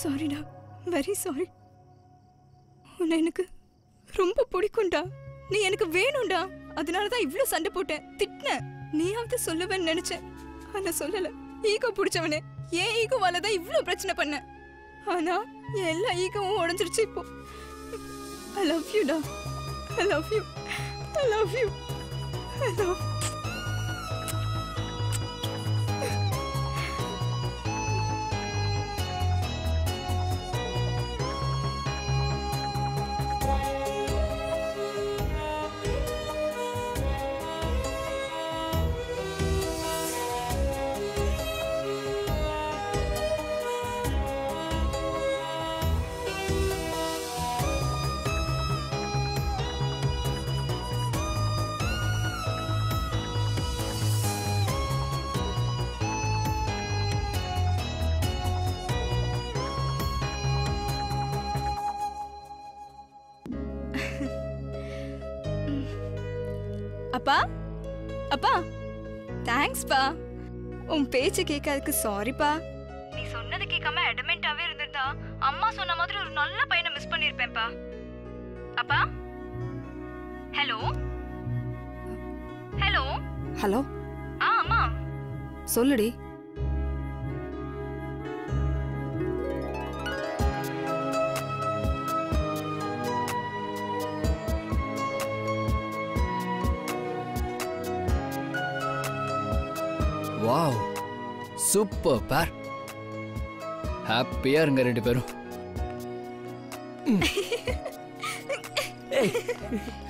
சாரிடா very sorry உன்னை எனக்கு ரொம்ப பிடிக்கும்டா நீ எனக்கு வேணும்டா அதனால தான் இவ்வளோ சண்டை போட்டேன். திட்டினேன் நீயாவது சொல்லுவேன்னு நினைச்சேன். ஆனால் சொல்லலை. ஈகோ பிடிச்சவனே. ஏன் ஈகோவால தான் இவ்வளோ பிரச்சனை பண்ண ஆனா என் எல்லா ஈகோவும் உடஞ்சிருச்சு இப்போ. I love யூடா I love you I love you I love அப்பா? அப்பா? தேங்க்ஸ்ப்பா உன் பேச்சு கேட்காததுக்கு சாரிப்பா நீ சொன்னது கேட்காம அடமெண்டாவே இருந்திருந்தா அம்மா சொன்ன மாதிரி ஒரு நல்ல பையனை மிஸ் பண்ணிருப்பேன்ப்பா அப்பா? ஹலோ ஹலோ ஹலோ ஆ அம்மா. சொல்லுடி. வாவ் சூப்பர் பேர் ஹாப்பியா இருங்க ரெண்டு பேரும்.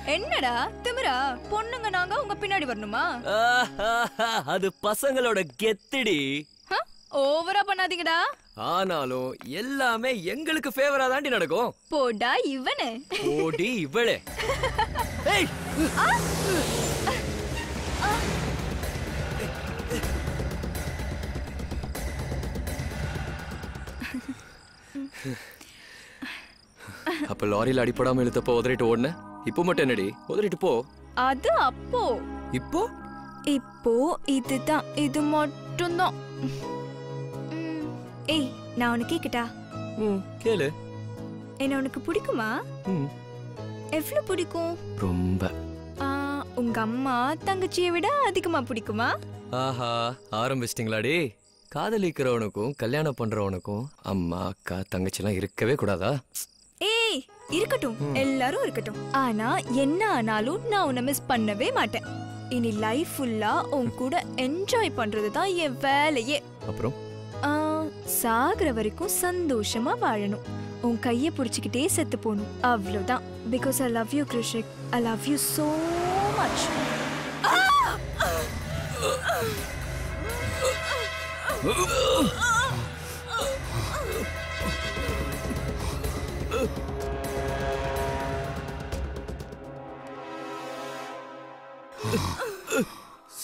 என்னடா? திமிரா? பொண்ணுங்க நாங்க உங்க பின்னாடி வரணுமா? அது பசங்களோட கெத்துடி. ஹ? ஓவரா பண்ணாதீங்கடா. ஆனாலும் எல்லாமே எங்களுக்கு ஃபேவரா தாண்டி நடக்கும். போடா இவனு. ஓடி இவளே. ஏய். அப்ப லாரியில அடிப்படாம இழுத்தப்போ உதறிட்டு ஓடுன? இப்போ மட்டும் என்னடி? உதறிட்டு போ. அது அப்போ. இப்போ? இப்போ இதுதான். இது மட்டும்தான். ம். ஏய் நான் உனக்கு கேக்கட்டா? ம், கேளு. என்ன உனக்கு பிடிக்குமா? ம், எவ்வளவு பிடிக்கும்? ரொம்ப. உங்க அம்மா தங்கச்சியை விட அதிகமா பிடிக்குமா? ஆஹா ஆரம்பிச்சிட்டிங்களாடி. காதலிக்கிறவனுக்கும் கல்யாணம் பண்றவனுக்கும் அம்மா அக்கா தங்கச்சிலாம் இருக்கவே கூடாதா? ஏய் இருக்கட்டும். எல்லாரும் இருக்கட்டும். ஆனா என்ன ஆனாலும் நான் உன்னை மிஸ் பண்ணவே மாட்டேன். இனி லைஃப் ஃபுல்லா உன் கூட என்ஜாய் பண்றது தான் என் வேலையே. அப்புறம்? சாகுற வரைக்கும் சந்தோஷமா வாழணும். உன் கையை பிடிச்சிக்கிட்டே செத்து போகணும். அவ்வளவுதான். Because I love you Krishik I love you so much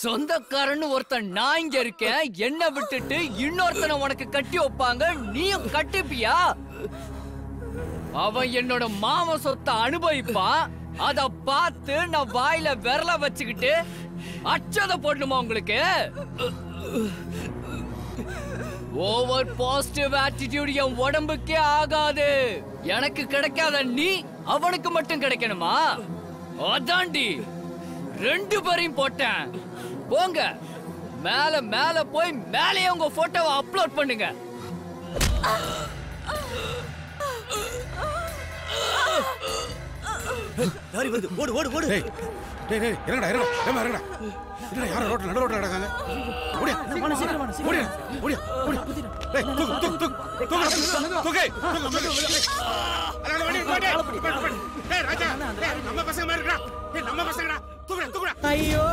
சொந்தக்காரன்னு ஒருத்தன் நான் இங்க இருக்கேன் என்ன விட்டுட்டு இன்னொருத்தனை உனக்கு கட்டி வைப்பாங்க. நீயும் கட்டிப்பியா? அவன் என்னோட மாம சொத்தை அனுபவிப்பான். அத பார்த்து நான் வாயில விரல வச்சுக்கிட்டு அச்சத போடணுமா உங்களுக்கு? ஓவர் பாசிட்டிவ் ஆட்டிடியூட் என் உடம்புக்கே ஆகாது. எனக்கு கிடைக்காத நீ அவனுக்கு மட்டும் கிடைக்கணுமா? அதாண்டி ரெண்டு பேரையும் போட்டேன். போங்க. மேல மேல போய் மேலேயே உங்க போட்டோவை அப்லோட் பண்ணுங்க. லாரி வருது. ஓடு ஓடு ஓடு. டேய் டேய் இறங்கடா இறங்கடா ஏமா இறங்கடா என்னடா யாரோ ரோட்ல நடு ரோட்ல நடக்காங்க ஓடியா ஓடியா ஓடியா ஓடியா டேய் தூக்கு தூக்கு தூக்கு தூக்கு தூக்கு டேய் ராஜா நம்ம பசங்க மாதிரி இருக்கடா டேய் நம்ம பசங்கடா தூக்குடா தூக்குடா ஐயோ